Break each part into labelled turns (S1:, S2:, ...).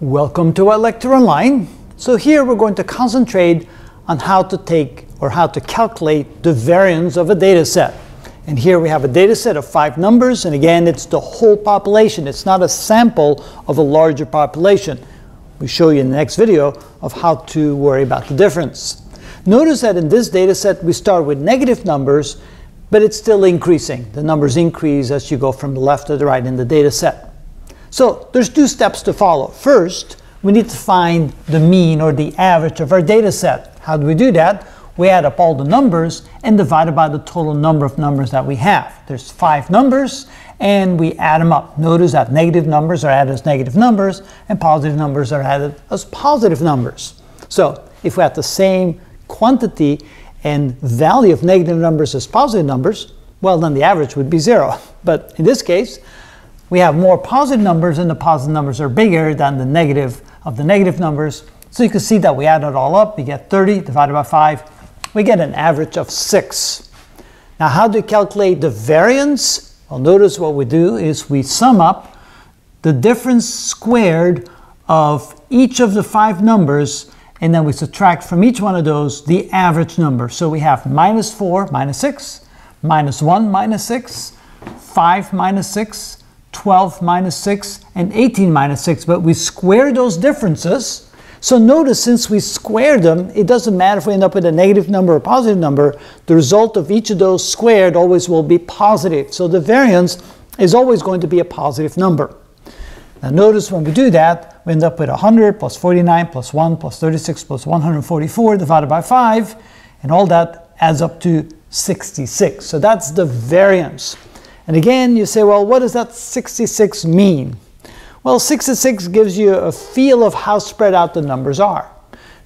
S1: Welcome to ilectureonline. So here we're going to concentrate on how to take or how to calculate the variance of a data set. And here we have a data set of five numbers, and again, it's the whole population. It's not a sample of a larger population. We show you in the next video of how to worry about the difference. Notice that in this data set, we start with negative numbers, but it's still increasing. The numbers increase as you go from the left to the right in the data set. So there's two steps to follow. First, we need to find the mean or the average of our data set. How do we do that? we add up all the numbers and divide by the total number of numbers that we have. There's five numbers and we add them up. Notice that negative numbers are added as negative numbers and positive numbers are added as positive numbers. So if we have the same quantity and value of negative numbers as positive numbers, well then the average would be zero. But in this case, we have more positive numbers and the positive numbers are bigger than the negative of the negative numbers. So you can see that we add it all up, we get 30 divided by 5, we get an average of 6. Now how do you calculate the variance? Well, notice what we do is we sum up the difference squared of each of the five numbers and then we subtract from each one of those the average number. So we have minus 4 minus 6, minus 1 minus 6, 5 minus 6, 12 minus 6, and 18 minus 6. But we square those differences so notice since we square them, it doesn't matter if we end up with a negative number or positive number, the result of each of those squared always will be positive. So the variance is always going to be a positive number. Now notice when we do that, we end up with 100 plus 49 plus 1 plus 36 plus 144 divided by 5, and all that adds up to 66. So that's the variance. And again, you say, well, what does that 66 mean? Well, 66 gives you a feel of how spread out the numbers are.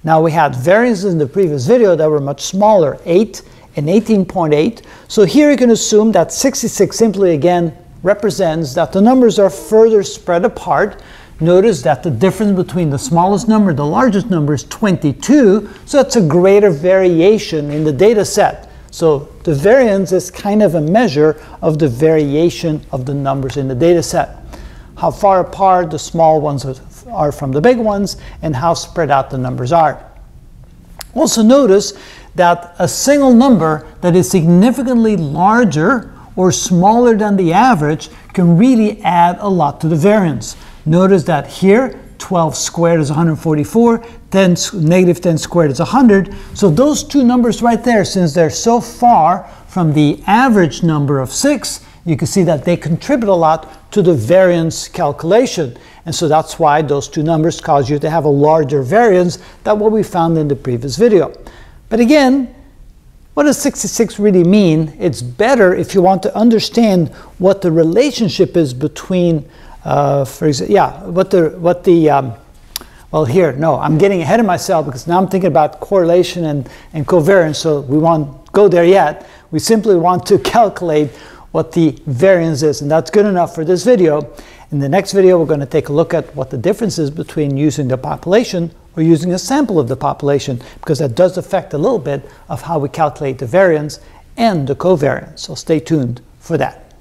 S1: Now we had variances in the previous video that were much smaller, 8 and 18.8. So here you can assume that 66 simply again represents that the numbers are further spread apart. Notice that the difference between the smallest number and the largest number is 22, so that's a greater variation in the data set. So the variance is kind of a measure of the variation of the numbers in the data set how far apart the small ones are from the big ones, and how spread out the numbers are. Also notice that a single number that is significantly larger or smaller than the average can really add a lot to the variance. Notice that here 12 squared is 144, 10, negative 10 squared is 100. So those two numbers right there, since they're so far from the average number of 6, you can see that they contribute a lot to the variance calculation. And so that's why those two numbers cause you to have a larger variance than what we found in the previous video. But again, what does 66 really mean? It's better if you want to understand what the relationship is between, uh, for example, yeah, what the, what the um, well here, no, I'm getting ahead of myself because now I'm thinking about correlation and, and covariance, so we won't go there yet. We simply want to calculate what the variance is. And that's good enough for this video. In the next video, we're going to take a look at what the difference is between using the population or using a sample of the population, because that does affect a little bit of how we calculate the variance and the covariance. So stay tuned for that.